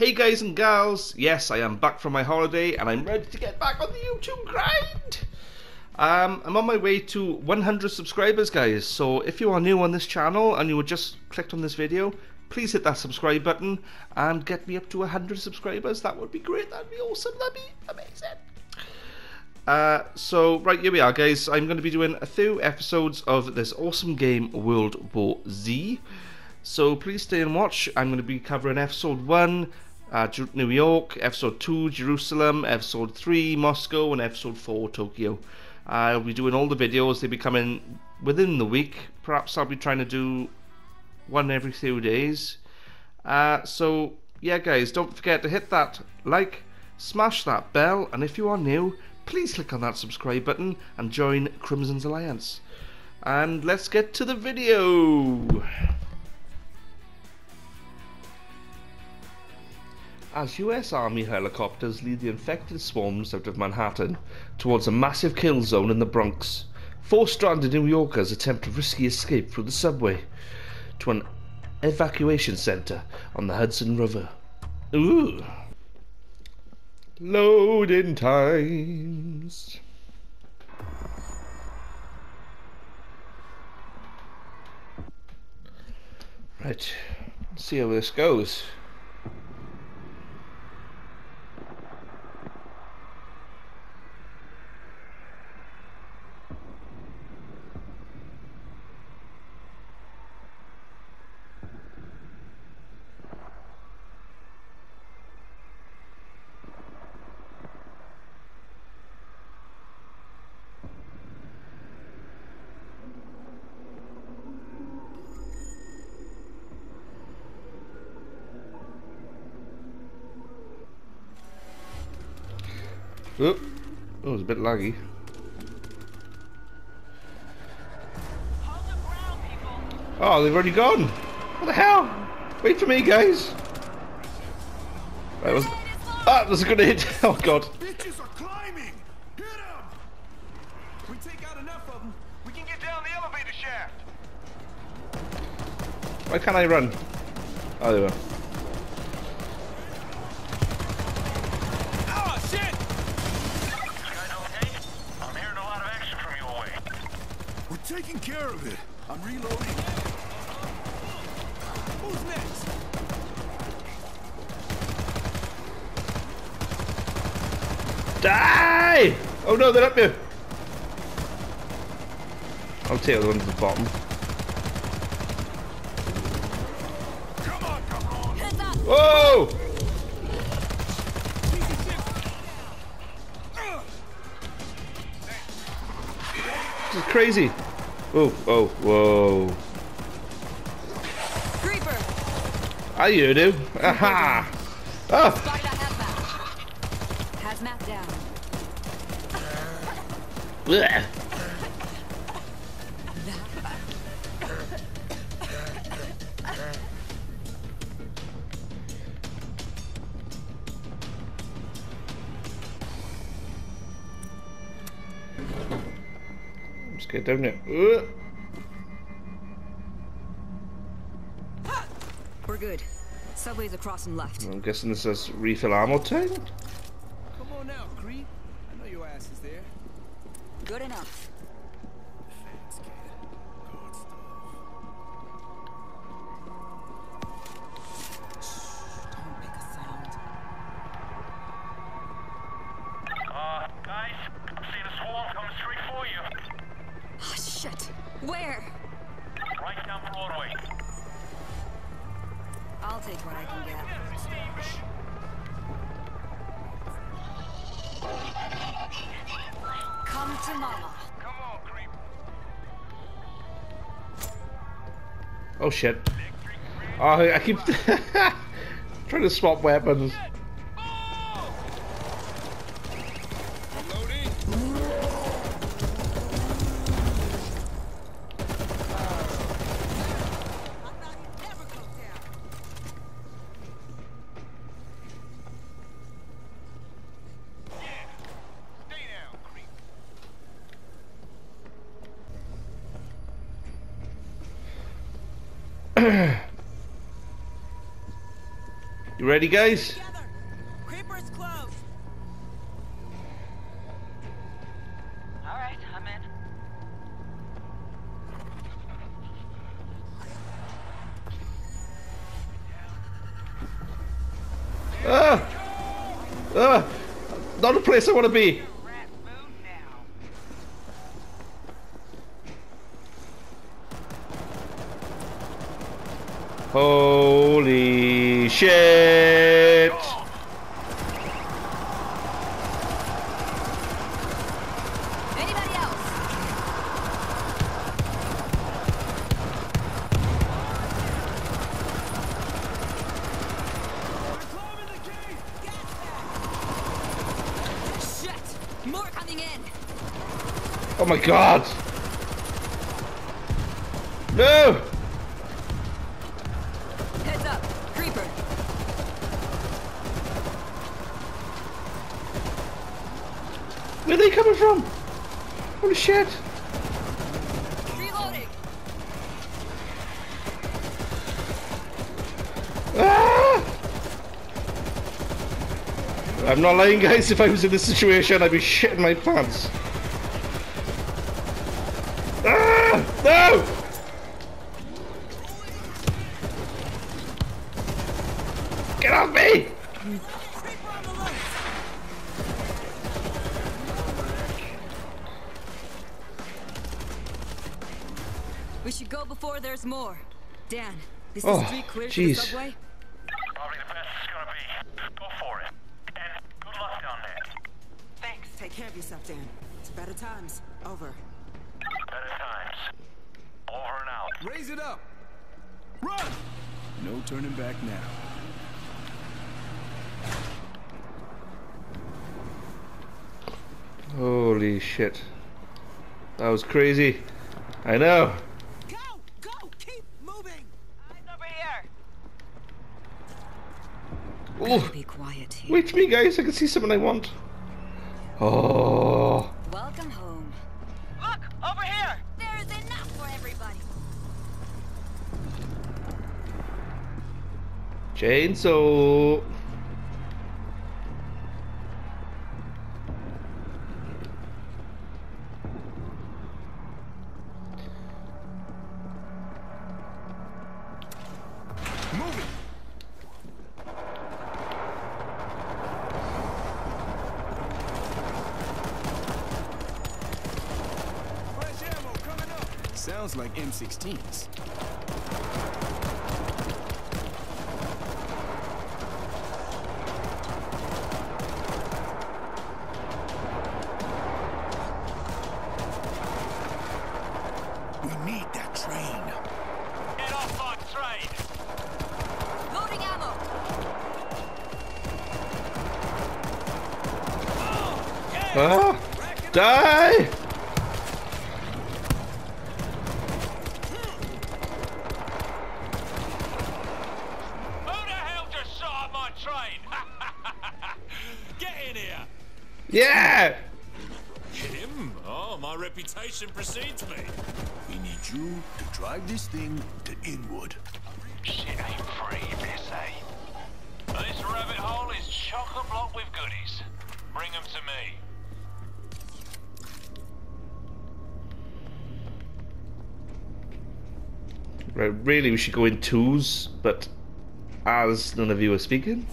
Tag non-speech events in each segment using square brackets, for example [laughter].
Hey guys and gals, yes I am back from my holiday and I'm ready to get back on the YouTube grind. Um, I'm on my way to 100 subscribers guys, so if you are new on this channel and you just clicked on this video, please hit that subscribe button and get me up to 100 subscribers. That would be great, that'd be awesome, that'd be amazing. Uh, so, right, here we are guys. I'm going to be doing a few episodes of this awesome game, World War Z. So please stay and watch. I'm going to be covering episode 1, uh, New York, episode 2, Jerusalem, episode 3, Moscow, and episode 4, Tokyo. I'll be doing all the videos, they'll be coming within the week. Perhaps I'll be trying to do one every few days. Uh, so, yeah, guys, don't forget to hit that like, smash that bell, and if you are new, please click on that subscribe button and join Crimson's Alliance. And let's get to the video! As US Army helicopters lead the infected swarms out of Manhattan towards a massive kill zone in the Bronx, four stranded New Yorkers attempt a risky escape through the subway to an evacuation center on the Hudson River. Ooh. Loading times. Right, let's see how this goes. Oh, oh, it was a bit laggy. Oh, they've already gone. What the hell? Wait for me, guys. That was. Ah, there's a grenade. [laughs] Oh god. Bitches are climbing. Hit them. We take out enough of them. We can get down the elevator shaft. Why can't I run? Oh, there we are. Oh shit! guys okay? I'm hearing a lot of action from your way. We're taking care of it. I'm reloading. Who's next? Die! Oh no, they're up here. I'll take the one to the bottom. This is crazy. Oh, oh, whoa. Creeper! How you do? Aha! Oh! Hazmat. Hazmat down. Just get down there. Uh. We're good. Subway's across and left. I'm guessing this is refill ammo time. Come on now, creep. I know your ass is there. Good enough. Oh shit. Oh, I keep [laughs] trying to swap weapons. [clears throat] you ready, guys? Ah! Ah! Not a place I want to be! Coming shit! Oh my god! No! Heads up. Creeper. Where are they coming from? Holy shit! Reloading. Ah! I'm not lying, guys. If I was in this situation, I'd be shitting my pants. We should go before there's more. Dan, this is Oh, the street clear to the subway? Probably the best it's gonna be. Go for it. And good luck down there. Thanks. Take care of yourself, Dan. It's better times. Over. Better times. Over and out. Raise it up! Run! No turning back now. Holy shit. That was crazy. I know. Go! Go! Keep moving! Eyes over here. Oh, Be quiet here. wait for me, guys. I can see someone I want. Oh. Welcome home. Look, over here. There's enough for everybody. Chainsaw. 16s. We need that train. Get off my train! Loading ammo! Oh, yeah. ah, die! Yeah! Him? Oh, my reputation precedes me. We need you to drive this thing to Inwood. Shit ain't free, this, eh? This rabbit hole is chock-a-block with goodies. Bring them to me. Right, really, we should go in twos, but as none of you are speaking,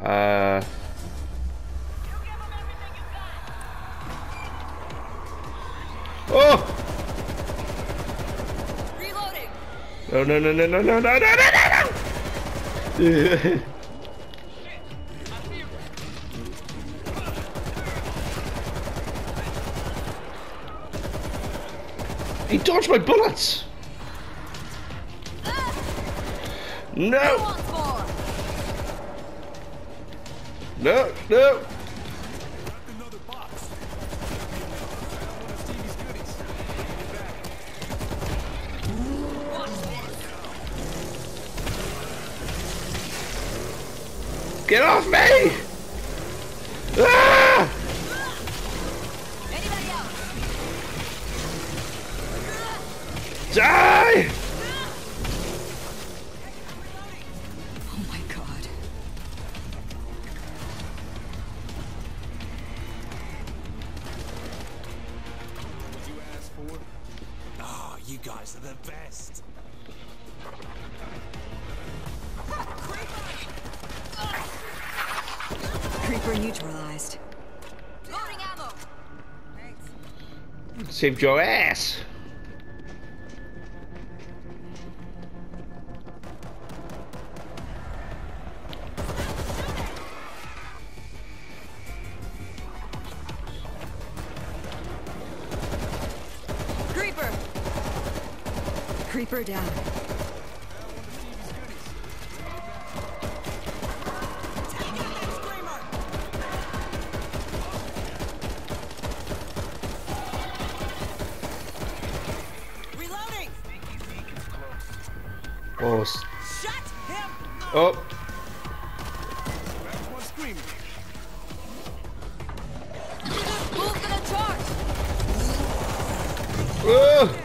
uh, oh! Reloading. No, no, no, no, no, no, no, no, no, no, no! he dodged my bullets! No! No, no! Get off me! Ah! Die! Oh my god. Did you ask for? Oh, you guys are the best. [laughs] Creeper neutralized. Loading ammo. Thanks. Saved your ass. Creeper. Creeper down. One screaming. Who's gonna charge? Oh.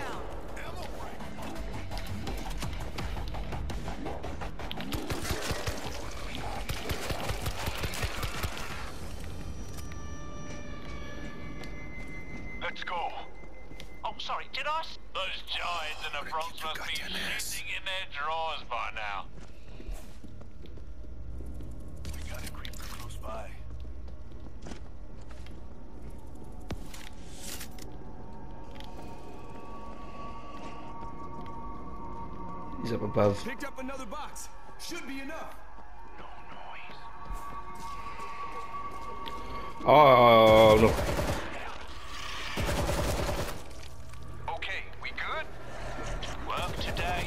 He's up above. Picked up another box. Should be enough. No noise. Oh no. Okay, we good? Work today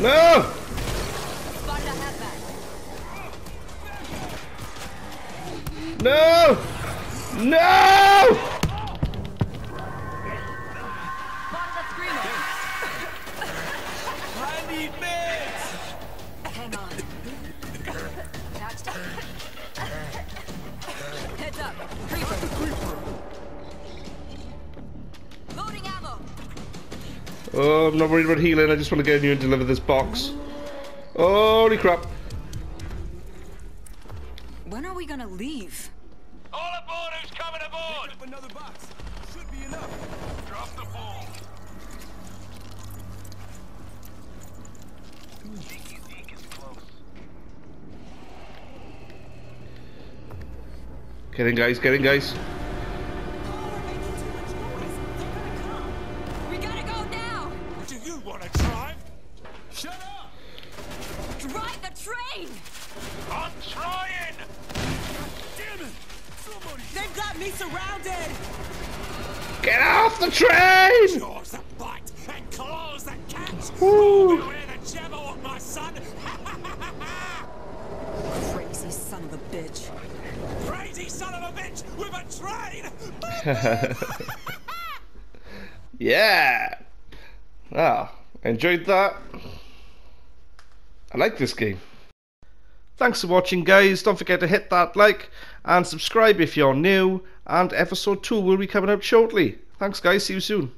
No! No! No! Oh, I'm not worried about healing. I just want to get in here and deliver this box. Holy crap. When are we gonna leave? All aboard who's coming aboard! Picked up another box. Should be enough. Drop the ball. Get in, guys. Get in, guys. The train! jaws that bite and claws that catch. Beware the jabber my son. [laughs] Crazy son of a bitch. Crazy son of a bitch with a train. [laughs] Yeah. Ah, enjoyed that. I like this game. Thanks for watching, guys. Don't forget to hit that like and subscribe if you're new. And episode 2 will be coming out shortly. Thanks, guys. See you soon.